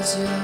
was you.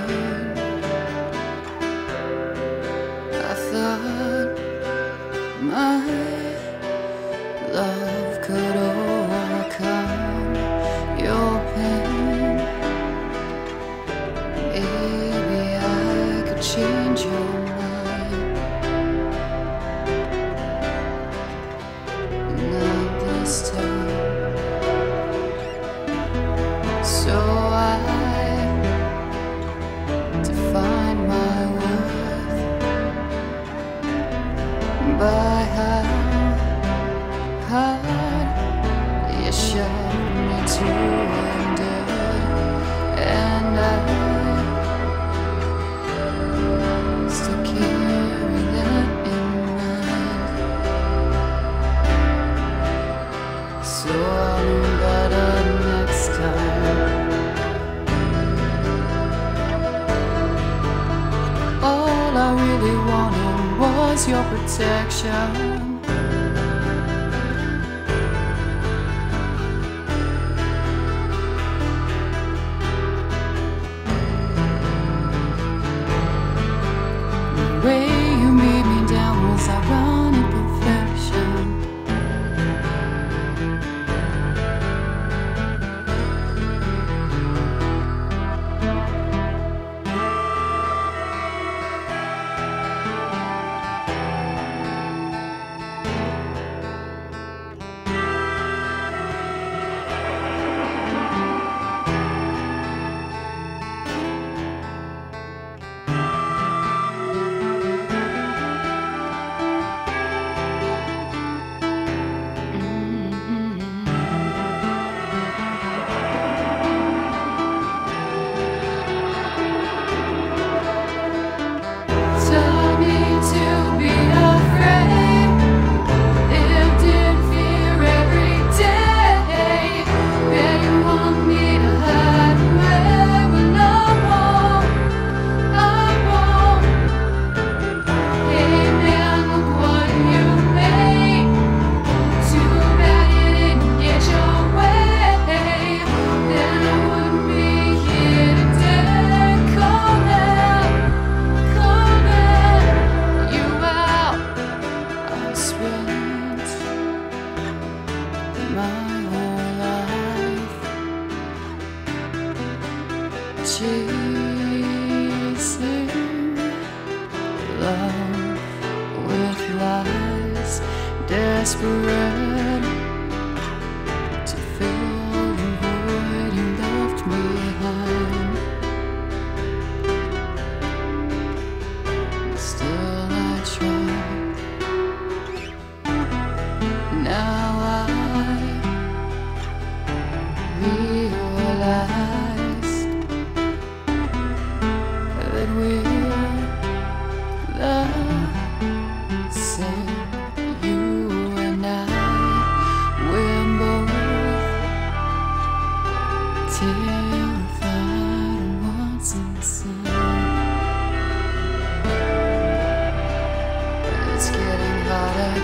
better next time. All I really wanted was your protection. way you made me down was I? love with lies desperate to fill the void you left behind. Still, I try. Now I.